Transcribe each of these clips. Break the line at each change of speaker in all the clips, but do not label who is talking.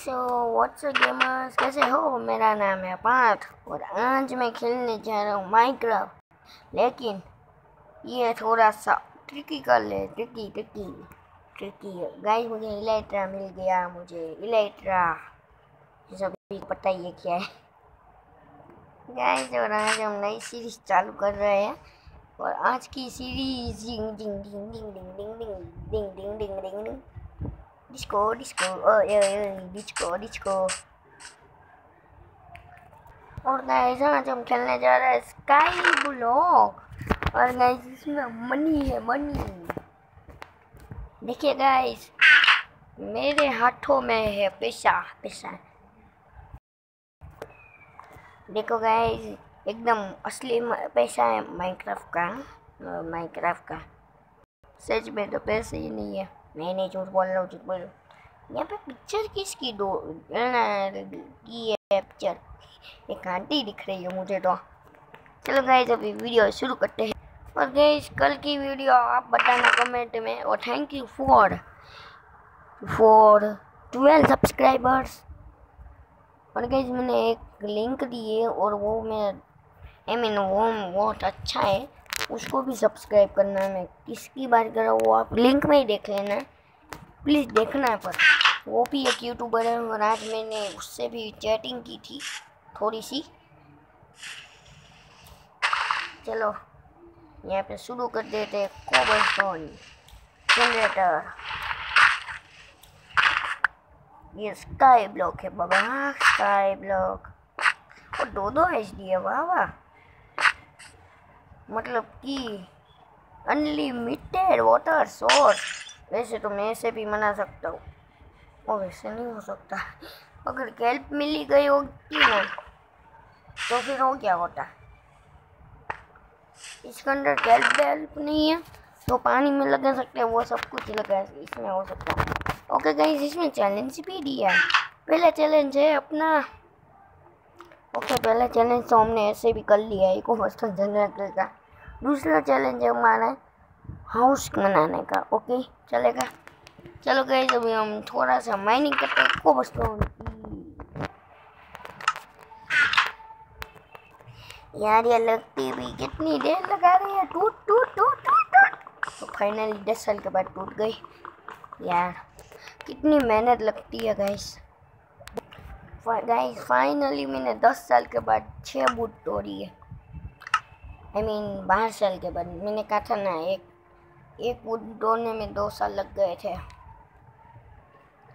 So what's gamers कैसे हो मेरा नाम है पार्थ और आज मैं खेलने जा रहा हूँ माइनक्राफ्ट लेकिन ये थोड़ा सा ट्रिकी कर ले ट्रिकी ट्रिकी ट्रिकी गाइस मुझे इलेक्ट्रा मिल गया मुझे इलेक्ट्रा सभी पता ही है क्या है गाइस और आज हम नई सीरीज़ चालू कर रहे हैं और आज की series ding ding ding ding ding ding ding ding ding ding ding disco disco disco disco और गाइस आज हम खेलने जा रहे हैं स्काई ब्लॉक और गाइस इसमें मनी है मनी देखिए गाइस मेरे हाथों में है पैसा पैसा. देखो गाइस एकदम असली पैसा है माइनक्राफ्ट का माइनक्राफ्ट का. सच में तो पैसे ही नहीं है. नहीं नहीं, झूठ बोल रहा हूँ झूठ बोल यहाँ पे पिक्चर किसकी दो? की है पिक्चर एक आंटी दिख रही है मुझे तो। चलो गाइज़ अभी वीडियो शुरू करते हैं। और गाइज़ कल की वीडियो आप बताना कमेंट में। और thank you for for twelve subscribers और गाइज़ मैंने एक लिंक दी है और वो मैं आई मीन वो बहुत अच्छा है। उसको भी सब्सक्राइब करना है। मैं किसकी बात कर रहा हूँ, वो आप लिंक में ही देख लेना। प्लीज़ देखना है पर। वो भी एक यूट्यूबर है और आज मैंने उससे भी चैटिंग की थी थोड़ी सी चलो, यहाँ पे शुरू कर देते कोबल स्टोन जनरेटर ये स्काई ब्लॉक है बाबा स्काई ब्लॉक और दो दो एच डी है, वाह वाह। मतलब कि अनलिमिटेड वाटर सोर्स वैसे तो मैं ऐसे भी मना सकता हूँ। और वैसे नहीं हो सकता। अगर कैल्प मिली गई होगी ना तो फिर हो क्या होता? इसके अंदर कैल्प वेल्प नहीं है तो पानी में लगा सकते हैं, वो सब कुछ लगा इसमें हो सकता है। ओके गाइस इसमें चैलेंज भी दिया है। पहला चैलेंज है अपना। ओके पहला चैलेंज तो हमने ऐसे भी कर लिया है, एक बर्तन जनरेटर का। दूसरा चैलेंज है हमारा हाउस बनाने का ओके चलेगा? चलो गए अभी हम थोड़ा सा माइनिंग करते हैं। यार, ये लगती भी कितनी देर लगा रही है? टूट टूट टूट टूट टूट। तो फाइनली दस साल के बाद टूट गई। यार, कितनी मेहनत लगती है गाइस गाइस फाइनली मैंने दस साल के बाद छः बूट तोड़ी है। आई मीन बाहर साल के बाद मैंने कहा था ना, एक एक वुड तोड़ने में दो साल लग गए थे।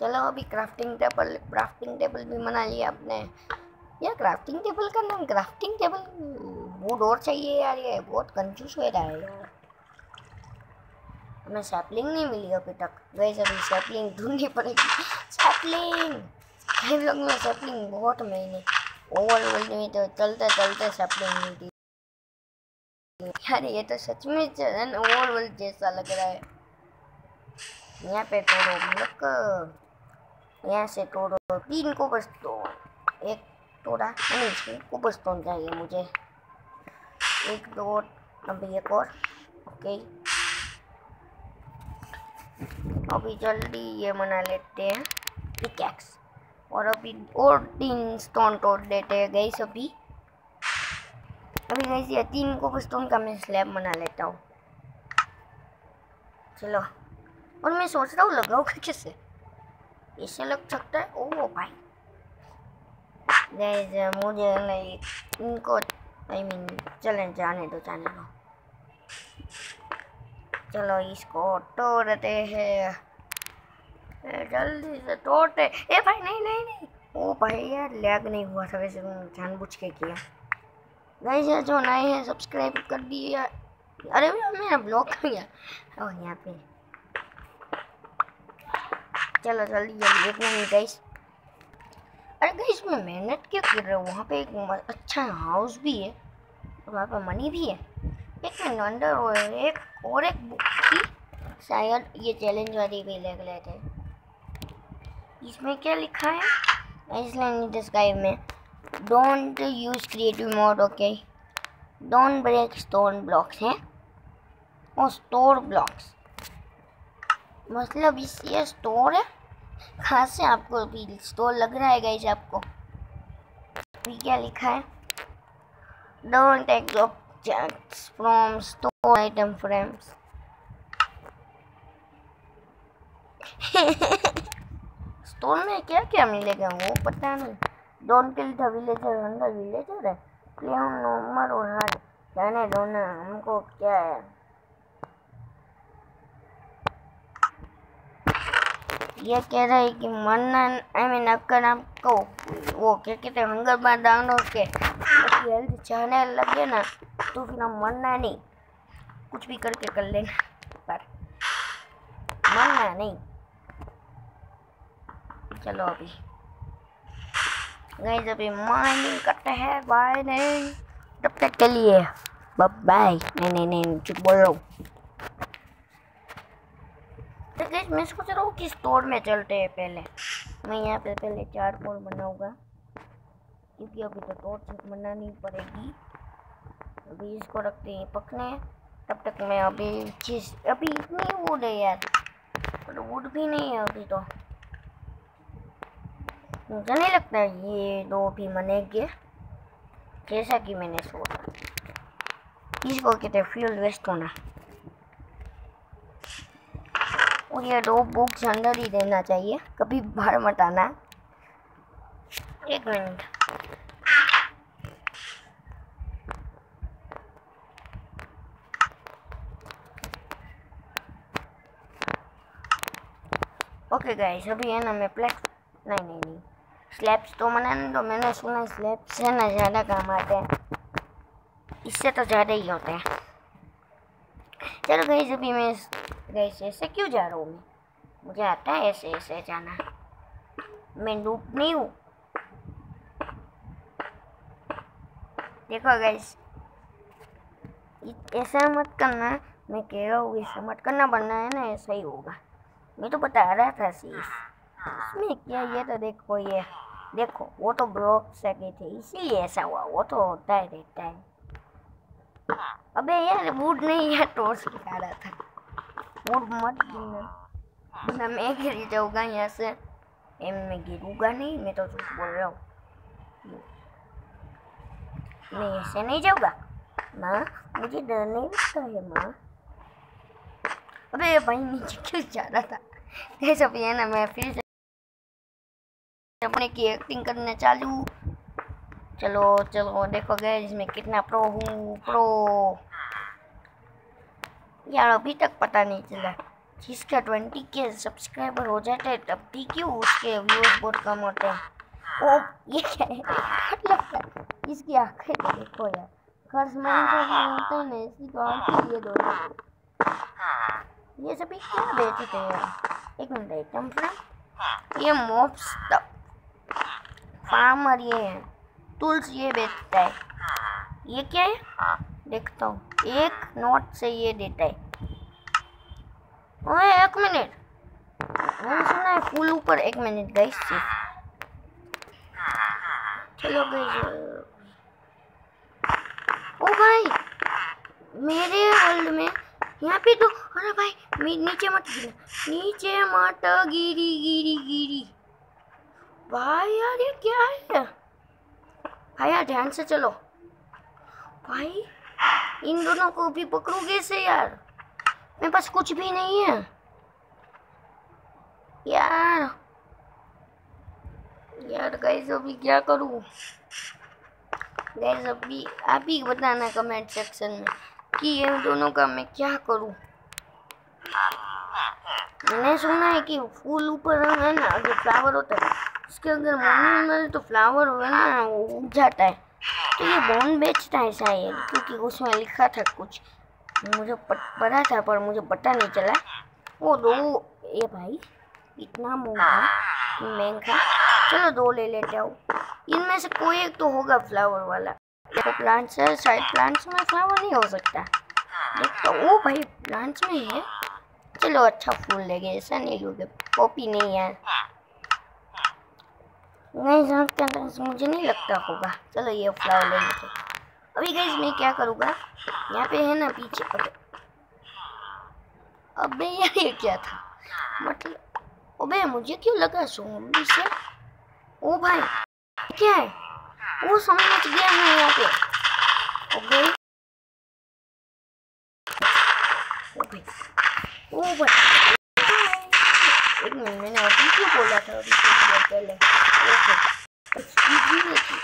चलो अभी क्राफ्टिंग टेबल क्राफ्टिंग टेबल भी बना लिया आपने। यार क्राफ्टिंग टेबल का नाम क्राफ्टिंग टेबल वुड और चाहिए यार, ये बहुत कंफ्यूज हो रहा है यार। हमें सैपलिंग नहीं मिली अभी तक। वैसे अभी सैपलिंग ढूंढनी पड़ेगी। सैपलिंग कई लोग में सैपलिंग बहुत महँगी ओवरवर्ल्ड में तो चलते चलते सैपलिंग मिलती यार ये तो सच में जैसा लग रहा है। यहाँ पे तोड़ो मतलब यहाँ से तोड़ो तीन को बस तो एक तोड़ा, नहीं को बस तो चाहिए मुझे। एक, दो अभी एक और, ओके। अभी जल्दी ये मना लेते हैं पिकैक्स और अभी और तीन स्टोन तोड़ देते हैं गई सभी अभी कैसे ये तीन को स्टोन का मैं स्लैब बना लेता हूँ चलो और मैं सोच रहा हूँ लगाओ कैसे इससे लग सकता है ओ भाई गैस मुझे नहीं इनको आई मीन चलें जाने दो जाने दो चलो इसको तोड़ते हैं जल्दी से तोड़ते ए भाई नहीं नहीं नहीं ओ भाई यार लैग नहीं हुआ था वैसे जानबूझ के किया गाइस यार जो नए हैं सब्सक्राइब कर दिए अरे भैया मेरा ब्लॉक हो गया। और यहाँ पे। चलो, जल्दी जल्दी एक मिनट गाइस अरे गाइस मैं मेहनत क्यों कर रहा हूँ? वहाँ पे एक अच्छा हाउस भी है। और वहाँ पे मनी भी है। एक मिनट अंदर और एक और एक बुक थी शायद ये चैलेंज वाली भी लग लेते इसमें क्या लिखा है? आइसलैंड स्काई में। Don't use creative mode, okay? Don't break stone blocks हैं और स्टोर ब्लॉक्स मतलब इस, ये स्टोर है? कहाँ से आपको अभी स्टोर लग रहा है गाइज़ आपको? अभी क्या लिखा है? Don't take objects from store item frames store में क्या क्या मिलेगा, वो पता नहीं। डोंट किल द विलेजर अंदर विलेजर है प्ले ऑन नॉर्मल और हार्ड जाने दो ना हमको क्या है ये कह रहा है कि मरना आई मीन अगर आपको वो क्या कहते हैं हंगर बार डाउनलोड के हेल्थ जाने लगे ना तो फिर हम मरना नहीं कुछ भी करके कर लेना पर मरना नहीं चलो अभी गई अभी माइनिंग करते हैं बाय नहीं। तब तक के लिए बाय नहीं नहीं नहीं चुप बोल रहा हूँ। तो गैस मैं सोच रहा हूँ कि स्टोर में चलते हैं पहले। मैं यहाँ पे पहले चार पोल बनाऊँगा, क्योंकि अभी तो टॉर्च बनानी पड़ेगी। अभी इसको रखते हैं पकने। तब तक मैं अभी चीज़, अभी इतनी वुड है यार वुड भी नहीं है अभी तो। मुझे नहीं लगता ये दो भी मनेंगे जैसा कि मैंने सोचा। इसको कहते फ्यूल वेस्ट होना। और ये दो बुक्स अंदर ही देना चाहिए, कभी बाहर मत आना। एक मिनट। ओके गाइस अभी है ना मैं प्लेक्स नहीं नहीं नहीं। स्लैब्स तो मनाने तो मैंने सुना स्लैब्स है ना ज़्यादा काम आते हैं इससे तो ज़्यादा ही होते हैं चलो गई अभी मैं ऐसे ऐसे क्यों जा रहा हूँ मैं मुझे आता है ऐसे ऐसे जाना मैं डूब नहीं हूँ देखो गैस ऐसा मत करना मैं कह रहा हूँ ऐसा मत करना बनना है ना ऐसा ही होगा मैं तो बता रहा था सी इसमें क्या ये तो देखो, ये देखो, वो तो ब्लॉक सके थे इसीलिए ऐसा हुआ, वो तो होता है रहता है अबे यार वुड नहीं है टोर्च दिखा रहा था। और मत गिरना मैं गिर जाऊँगा यहाँ से। एम में गिरूँगा नहीं, मैं तो झूठ बोल रहा हूँ। मैं ऐसे नहीं जाऊँगा। माँ, मुझे डर नहीं लगता है, माँ? अबे, भाई, नीचे क्यों जा रहा था? कैसे भी है ना, मैं फिर अपने की एक्टिंग करने चालू। चलो चलो, देखो गए इसमें कितना प्रो हूँ प्रो यार, अभी तक पता नहीं चला जिसका ट्वेंटी के सब्सक्राइबर हो जाते हैं, तब भी क्यों उसके व्यूअर्स बहुत कम होते हैं? ओ, ये क्या है? इसकी आँखें देखो यार। खर्च होता है ना इसकी तो आँखें ये दो ये सभी क्या बेचते हैं एक मिनट आइटम फ्रेम ये मोब्स फार्मर ये है। टूल्स ये बेचता है। ये क्या है? देखता हूँ। एक नोट से ये देता है। ओए, एक मिनट। मैंने सुना है फूल ऊपर एक मिनट गई चलो गई ओ भाई, मेरे वर्ल्ड में यहाँ पे तो अरे भाई नीचे मत गिर। नीचे मत गिरी गिरी गिरी। भाई यार ये क्या है भाई, यार, ध्यान से चलो। भाई, इन दोनों को भी पकड़ू कैसे यार? मेरे पास कुछ भी नहीं है। यार यार गैस अभी क्या करूँ? गैस अभी आप ही बताना कमेंट सेक्शन में कि ये दोनों का मैं क्या करूँ। मैंने सुना है कि फूल ऊपर है ना, जो फ्लावर होता है। उसके अगर मॉर्निंग में तो फ्लावर है ना वो उग जाता है। तो ये बॉन बेचता है शायद, क्योंकि उसमें लिखा था कुछ। मुझे पता था, पर मुझे पता नहीं चला। वो दो, ये भाई, इतना महँगा महँगा। चलो दो ले लेते हो। इनमें से कोई एक तो होगा फ्लावर वाला। देखो प्लांट्स है साइड प्लांट्स में फ्लावर नहीं हो सकता। देखो ओ भाई प्लांट्स में है चलो अच्छा फूल लेंगे, ऐसा नहीं लोगे कॉपी नहीं है। नहीं समझते तो मुझे नहीं लगता होगा। चलो ये फ्लावर ले लेते अभी गई मैं क्या करूँगा? यहाँ पे है ना पीछे अबे यार ये क्या था? मतलब अबे, मुझे क्यों लगा सोम्बी से? ओ भाई, क्या है? वो समझ गया मैं यहाँ पे। ओके ओके ओ भाई एक मिनट मैंने अभी क्यों बोला था अभी कुछ देर पहले ओके स्पीड भी नहीं थी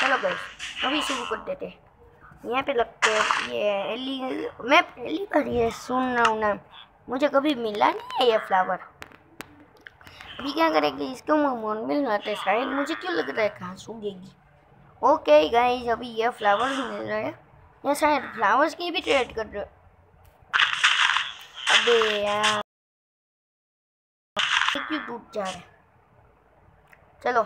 चलो अभी शुरू कर देते हैं। यहाँ पे लगते हैं, ये एली, मैं पहली बार ये सुन रहा हूँ ना। मुझे कभी मिला नहीं है ये फ्लावर अभी क्या करेंगे, इसको मोन मिल जाते शायद मुझे क्यों लग रहा है कहाँ सूखेगी ओके गाइस अभी ये फ्लावर्स मिल रहे हैं। ये शायद फ्लावर्स की भी ट्रेड कर रहे हो। अबे यार क्यों टूट जा रहा है? चलो।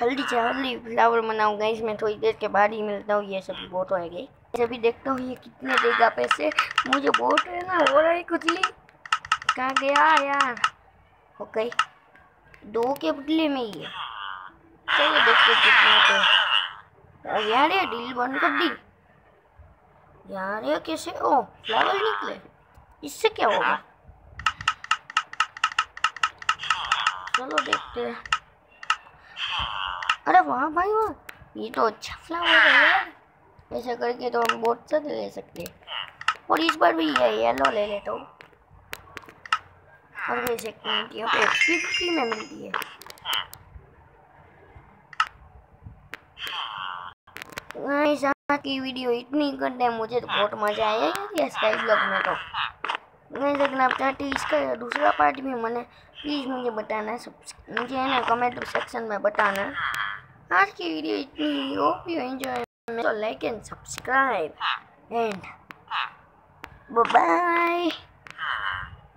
जल्दी जल्दी फ्लावर बनाऊँ गाइस मैं थोड़ी देर के बाद ही मिलता हूँ। ये सभी बहुत हो गई अभी देखता हूँ ये कितने देगा पैसे। मुझे बहुत है ना, हो रहा है कुचली कहाँ गया यार? ओके दो के बदले में ही चलो देखते कितने पे यार, ये डील बंद कर दी। यार, ये कैसे? ओ फ्लावर निकले। इससे क्या होगा? चलो देखते हैं। अरे वाह भाई वाह। ये तो अच्छा फ्लावर है ऐसा करके तो हम बहुत सारे ले सकते हैं। और इस बार भी ये येलो ले लेता हूँ। और यहाँ पे एक्सपी फ्री में मिलती है। गाइस आज की वीडियो इतनी कर दे मुझे तो बहुत मज़ा आया यार स्काई ब्लॉग में तो। गाइस अगर आप चाहते इसका दूसरा पार्ट भी मैंने प्लीज़ मुझे बताना मुझे है ना कमेंट सेक्शन में बताना। आज की वीडियो इतनी hope you enjoy so like and subscribe and bye bye